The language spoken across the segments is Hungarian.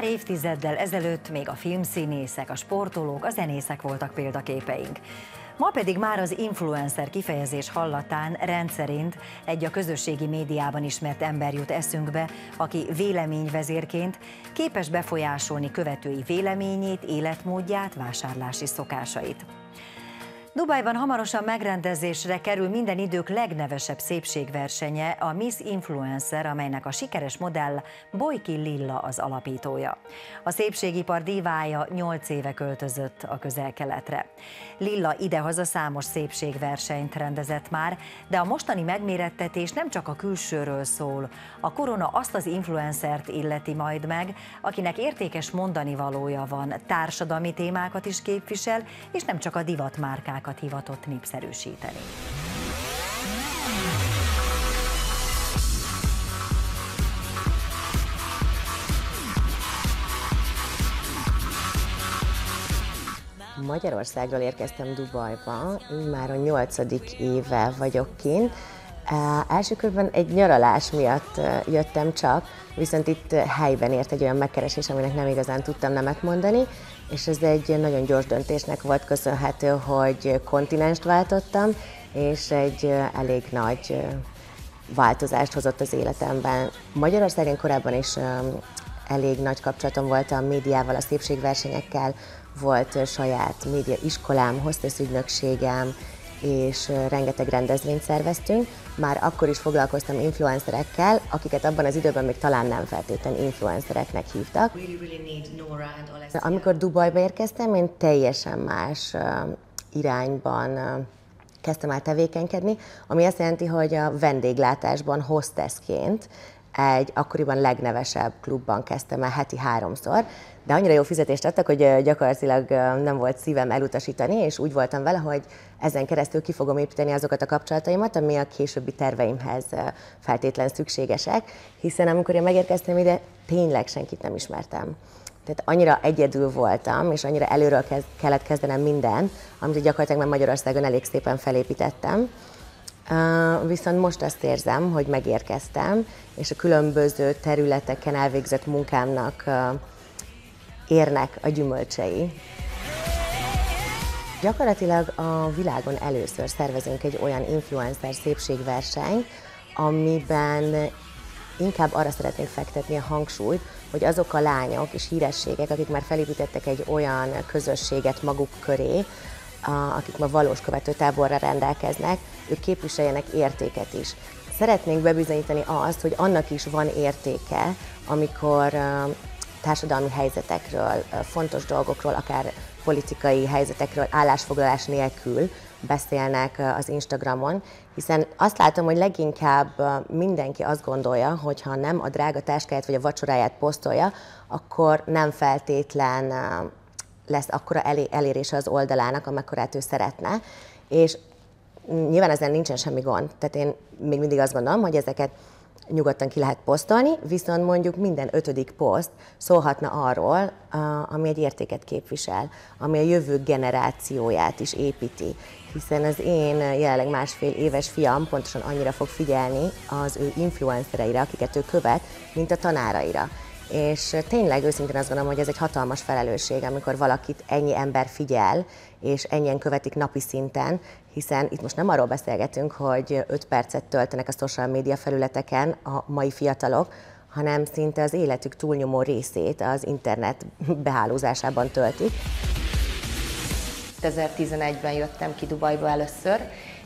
Pár évtizeddel ezelőtt még a filmszínészek, a sportolók, a zenészek voltak példaképeink. Ma pedig már az influencer kifejezés hallatán rendszerint egy a közösségi médiában ismert ember jut eszünkbe, aki véleményvezérként képes befolyásolni követői véleményét, életmódját, vásárlási szokásait. Dubajban hamarosan megrendezésre kerül minden idők legnevesebb szépségversenye, a Miss Influencer, amelynek a sikeres modell Boyki Lilla az alapítója. A szépségipar divája 8 éve költözött a közel-keletre. Lilla idehaza számos szépségversenyt rendezett már, de a mostani megmérettetés nem csak a külsőről szól. A korona azt az influencert illeti majd meg, akinek értékes mondani valója van, társadalmi témákat is képvisel, és nem csak a divatmárkák témákat hivatott népszerűsíteni. Magyarországról érkeztem Dubajba, már a nyolcadik éve vagyok kint. Első körben egy nyaralás miatt jöttem csak, viszont itt helyben ért egy olyan megkeresés, aminek nem igazán tudtam nemet mondani, és ez egy nagyon gyors döntésnek volt köszönhető, hogy kontinenst váltottam, és egy elég nagy változást hozott az életemben. Magyarországon korábban is elég nagy kapcsolatom volt a médiával, a szépségversenyekkel, volt saját média iskolám, hostess ügynökségem, és rengeteg rendezvényt szerveztünk. Már akkor is foglalkoztam influencerekkel, akiket abban az időben még talán nem feltétlenül influencereknek hívtak. Amikor Dubajba érkeztem, én teljesen más irányban kezdtem el tevékenykedni, ami azt jelenti, hogy a vendéglátásban hostessként egy akkoriban legnevesebb klubban kezdtem el heti háromszor, de annyira jó fizetést adtak, hogy gyakorlatilag nem volt szívem elutasítani, és úgy voltam vele, hogy ezen keresztül ki fogom építeni azokat a kapcsolataimat, ami a későbbi terveimhez feltétlen szükségesek, hiszen amikor én megérkeztem ide, tényleg senkit nem ismertem. Tehát annyira egyedül voltam, és annyira előről kezd, kellett kezdenem minden, amit gyakorlatilag már Magyarországon elég szépen felépítettem. Viszont most azt érzem, hogy megérkeztem, és a különböző területeken elvégzett munkámnak érnek a gyümölcsei. Gyakorlatilag a világon először szervezünk egy olyan influencer szépségversenyt, amiben inkább arra szeretnénk fektetni a hangsúlyt, hogy azok a lányok és hírességek, akik már felépítettek egy olyan közösséget maguk köré, akik ma valós követőtáborra rendelkeznek, ők képviseljenek értéket is. Szeretnénk bebizonyítani azt, hogy annak is van értéke, amikor társadalmi helyzetekről, fontos dolgokról, akár politikai helyzetekről állásfoglalás nélkül beszélnek az Instagramon, hiszen azt látom, hogy leginkább mindenki azt gondolja, hogy ha nem a drága táskáját vagy a vacsoráját posztolja, akkor nem feltétlen lesz akkora elérése az oldalának, amekkorát ő szeretne, és nyilván ezen nincsen semmi gond. Tehát én még mindig azt gondolom, hogy ezeket nyugodtan ki lehet posztolni, viszont mondjuk minden ötödik poszt szólhatna arról, ami egy értéket képvisel, ami a jövő generációját is építi. Hiszen az én jelenleg másfél éves fiam pontosan annyira fog figyelni az ő influencereire, akiket ő követ, mint a tanáraira. És tényleg őszintén azt gondolom, hogy ez egy hatalmas felelősség, amikor valakit ennyi ember figyel, és ennyien követik napi szinten, hiszen itt most nem arról beszélgetünk, hogy 5 percet töltenek a social media felületeken a mai fiatalok, hanem szinte az életük túlnyomó részét az internet behálózásában töltik. 2011-ben jöttem ki Dubajba először,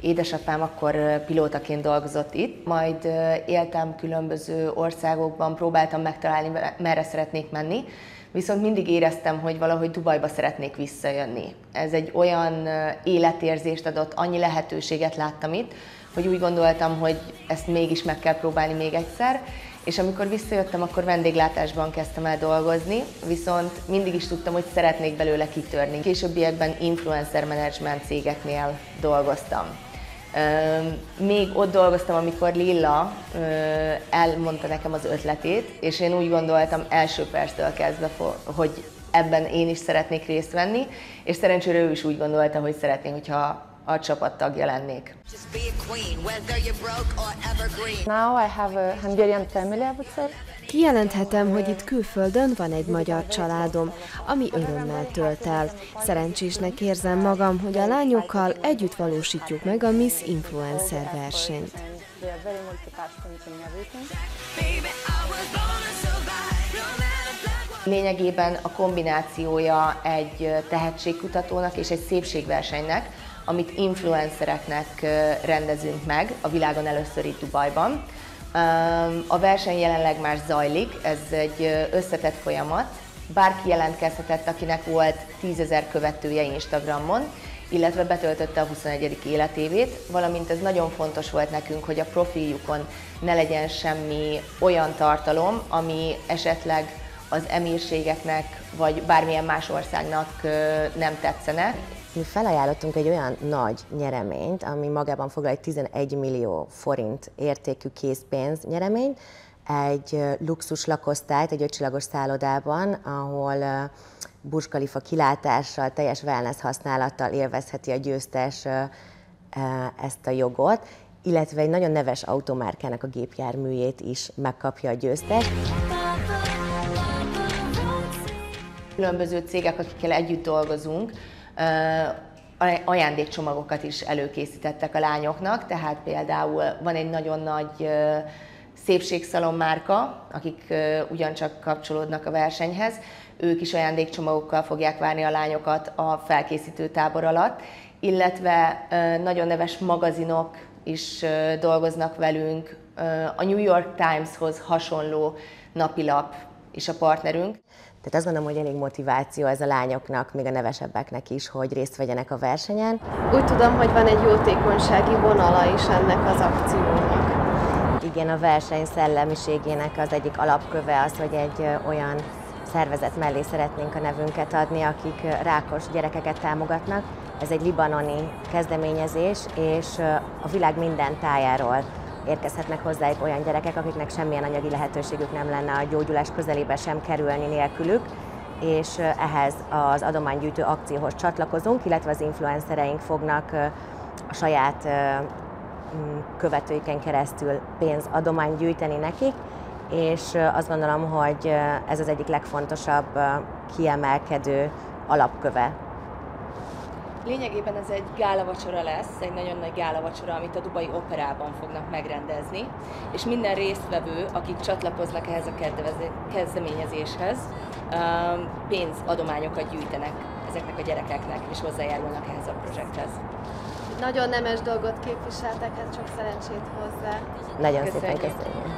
Édesapám akkor pilótaként dolgozott itt, majd éltem különböző országokban, próbáltam megtalálni, merre szeretnék menni, viszont mindig éreztem, hogy valahogy Dubajba szeretnék visszajönni. Ez egy olyan életérzést adott, annyi lehetőséget láttam itt, hogy úgy gondoltam, hogy ezt mégis meg kell próbálni még egyszer, és amikor visszajöttem, akkor vendéglátásban kezdtem el dolgozni, viszont mindig is tudtam, hogy szeretnék belőle kitörni. Későbbiekben influencer management cégeknél dolgoztam. Még ott dolgoztam, amikor Lilla elmondta nekem az ötletét, és én úgy gondoltam első perctől kezdve, hogy ebben én is szeretnék részt venni, és szerencsére ő is úgy gondolta, hogy szeretné, hogyha a csapattagja lennék. Now I have a Hungarian family, I would say. Kijelenthetem, hogy itt külföldön van egy magyar családom, ami örömmel tölt el. Szerencsésnek érzem magam, hogy a lányokkal együtt valósítjuk meg a Miss Influencer versenyt. Lényegében a kombinációja egy tehetségkutatónak és egy szépségversenynek, amit influencereknek rendezünk meg a világon először itt Dubajban. A verseny jelenleg már zajlik, ez egy összetett folyamat. Bárki jelentkezhetett, akinek volt 10 ezer követője Instagramon, illetve betöltötte a 21. életévét, valamint ez nagyon fontos volt nekünk, hogy a profiljukon ne legyen semmi olyan tartalom, ami esetleg az emírségeknek vagy bármilyen más országnak nem tetszene. Mi felajánlottunk egy olyan nagy nyereményt, ami magában foglal egy 11 millió forint értékű készpénz nyereményt, egy luxus lakosztályt egy ötcsillagos szállodában, ahol Burj Khalifa kilátással, teljes wellness használattal élvezheti a győztes ezt a jogot, illetve egy nagyon neves automárkának a gépjárműjét is megkapja a győztes. Különböző cégek, akikkel együtt dolgozunk, ajándékcsomagokat is előkészítettek a lányoknak, tehát például van egy nagyon nagy szépségszalon márka, akik ugyancsak kapcsolódnak a versenyhez, ők is ajándékcsomagokkal fogják várni a lányokat a felkészítő tábor alatt, illetve nagyon neves magazinok is dolgoznak velünk, a New York Timeshoz hasonló napilap is a partnerünk. Tehát azt gondolom, hogy elég motiváció ez a lányoknak, még a nevesebbeknek is, hogy részt vegyenek a versenyen. Úgy tudom, hogy van egy jótékonysági vonala is ennek az akciónak. Igen, a verseny szellemiségének az egyik alapköve az, hogy egy olyan szervezet mellé szeretnénk a nevünket adni, akik rákos gyerekeket támogatnak. Ez egy libanoni kezdeményezés, és a világ minden tájáról érkezhetnek hozzájuk olyan gyerekek, akiknek semmilyen anyagi lehetőségük nem lenne a gyógyulás közelébe sem kerülni nélkülük, és ehhez az adománygyűjtő akcióhoz csatlakozunk, illetve az influencereink fognak a saját követőiken keresztül pénzadományt gyűjteni nekik, és azt gondolom, hogy ez az egyik legfontosabb kiemelkedő alapköve Lényegében ez egy gálavacsora lesz, egy nagyon nagy gálavacsora, amit a Dubai Operában fognak megrendezni, és minden résztvevő, akik csatlakoznak ehhez a kezdeményezéshez, pénzadományokat gyűjtenek ezeknek a gyerekeknek, és hozzájárulnak ehhez a projekthez. Nagyon nemes dolgot képviseltek, hát csak szerencsét hozzá. Nagyon köszönjük. szépen köszönjük.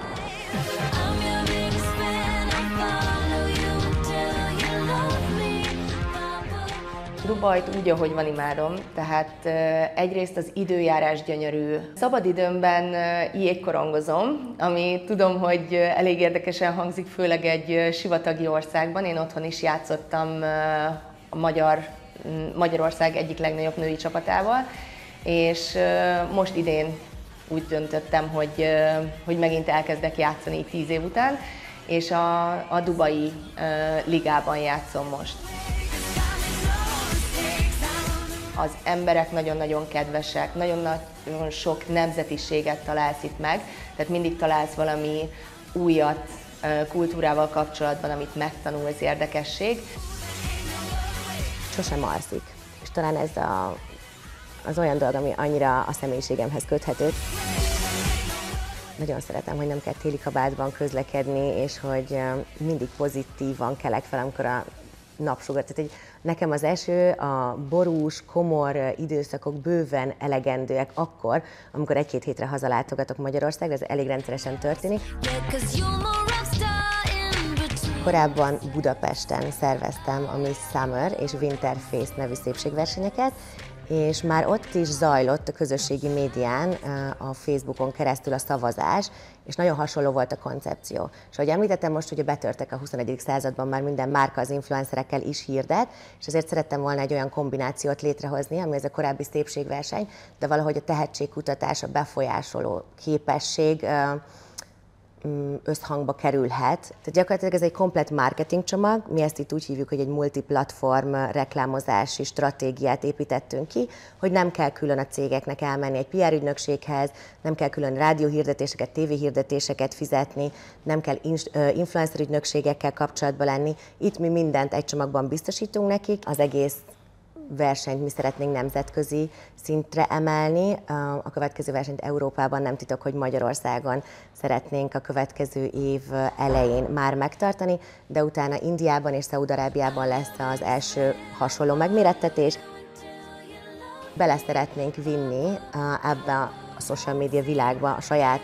Dubajt úgy, ahogy van imádom, tehát egyrészt az időjárás gyönyörű. Szabadidőmben jégkorongozom, ami tudom, hogy elég érdekesen hangzik, főleg egy sivatagi országban. Én otthon is játszottam a magyar, Magyarország egyik legnagyobb női csapatával, és most idén úgy döntöttem, hogy, hogy megint elkezdek játszani tíz év után, és a, a Dubai ligában játszom most az emberek nagyon-nagyon kedvesek, nagyon-nagyon sok nemzetiséget találsz itt meg, tehát mindig találsz valami újat kultúrával kapcsolatban, amit megtanulsz, érdekesség. Sosem alszik, és talán ez a, az olyan dolog, ami annyira a személyiségemhez köthető. Nagyon szeretem, hogy nem kell téli kabátban közlekedni, és hogy mindig pozitívan kelek fel, amikor a napsugar. Tehát egy, nekem az eső, a borús, komor időszakok bőven elegendőek akkor, amikor egy-két hétre hazalátogatok Magyarországra, ez elég rendszeresen történik. Korábban Budapesten szerveztem a Miss Summer és Winter Face nevű szépségversenyeket, és már ott is zajlott a közösségi médián, a Facebookon keresztül a szavazás, és nagyon hasonló volt a koncepció. És ahogy említettem most, hogy betörtek a 21. században már minden márka az influencerekkel is hirdet, és ezért szerettem volna egy olyan kombinációt létrehozni, ami ez a korábbi szépségverseny, de valahogy a tehetségkutatás, a befolyásoló képesség mm, összhangba kerülhet. Tehát gyakorlatilag ez egy komplet marketing csomag, mi ezt itt úgy hívjuk, hogy egy multiplatform reklámozási stratégiát építettünk ki, hogy nem kell külön a cégeknek elmenni egy PR ügynökséghez, nem kell külön rádióhirdetéseket, tévéhirdetéseket fizetni, nem kell influencer ügynökségekkel kapcsolatba lenni. Itt mi mindent egy csomagban biztosítunk nekik, az egész versenyt mi szeretnénk nemzetközi szintre emelni. A következő versenyt Európában nem titok, hogy Magyarországon szeretnénk a következő év elején már megtartani, de utána Indiában és Szaudarábiában lesz az első hasonló megmérettetés. Bele szeretnénk vinni ebbe a social media világba a saját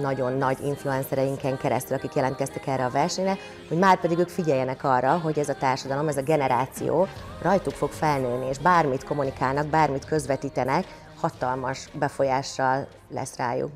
nagyon nagy influencereinken keresztül, akik jelentkeztek erre a versenyre, hogy már pedig ők figyeljenek arra, hogy ez a társadalom, ez a generáció rajtuk fog felnőni, és bármit kommunikálnak, bármit közvetítenek, hatalmas befolyással lesz rájuk.